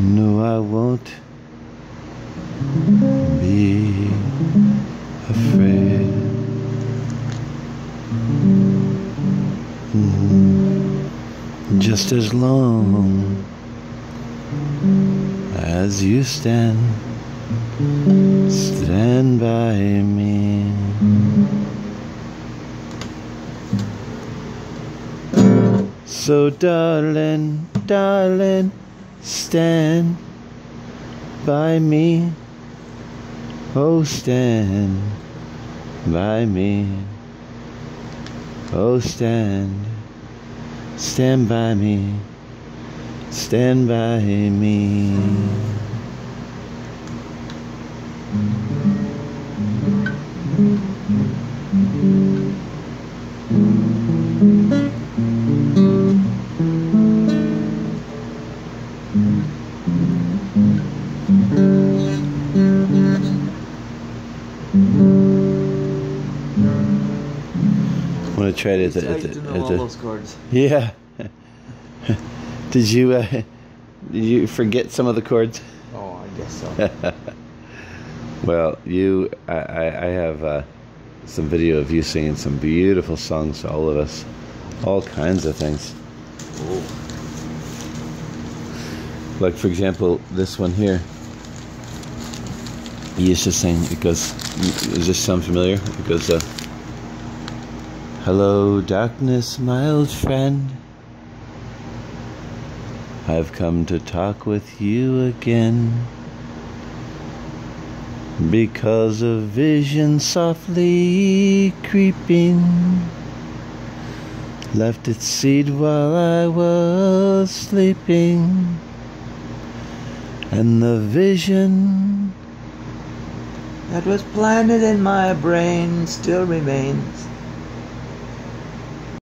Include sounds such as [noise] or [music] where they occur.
No, I won't be afraid. Mm, Just as long as you stand, stand by me. So, darling, darling, stand by me. Oh, stand by me. Oh, stand, stand by me. Stand by me. I'm gonna try it at the, at the, at the yeah. [laughs] did you uh, did you forget some of the chords? Oh, I guess so. [laughs] Well, you, I, I, I have uh, some video of you singing some beautiful songs to all of us, all kinds of things. oh. Like for example, this one here. Used to sing. It goes. Does this sound familiar? Because. Uh, Hello, darkness, my old friend. I've come to talk with you again. Because a vision softly creeping left its seed while I was sleeping. And the vision That was planted in my brain still remains.